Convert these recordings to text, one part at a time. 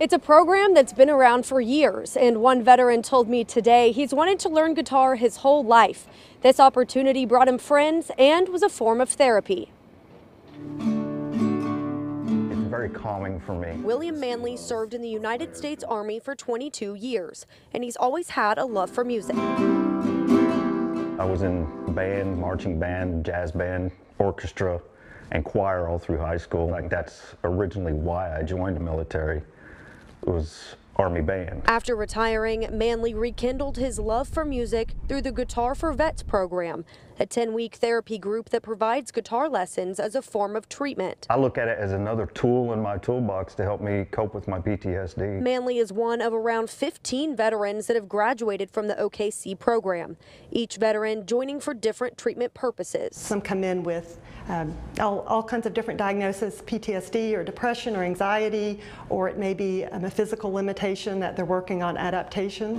It's a program that's been around for years, and one veteran told me today he's wanted to learn guitar his whole life. This opportunity brought him friends and was a form of therapy. It's very calming for me. William Manley served in the United States Army for 22 years, and he's always had a love for music. I was in band, marching band, jazz band, orchestra, and choir all through high school. Like that's originally why I joined the military. Was Army band. After retiring, Manley rekindled his love for music through the Guitar for Vets program, a 10 week therapy group that provides guitar lessons as a form of treatment. I look at it as another tool in my toolbox to help me cope with my PTSD. Manley is one of around 15 veterans that have graduated from the OKC program, each veteran joining for different treatment purposes. Some come in with um, all, all, kinds of different diagnoses, PTSD or depression or anxiety, or it may be um, a physical limitation that they're working on adaptations.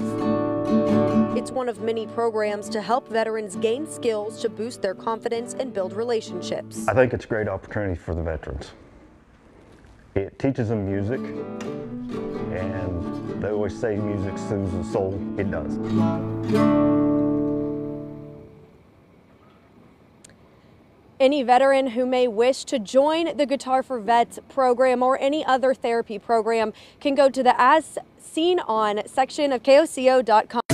It's one of many programs to help veterans gain skills to boost their confidence and build relationships. I think it's a great opportunity for the veterans. It teaches them music, and they always say music soothes the soul. It does. Any veteran who may wish to join the Guitar for Vets program or any other therapy program can go to the As Seen On section of KOCO.com.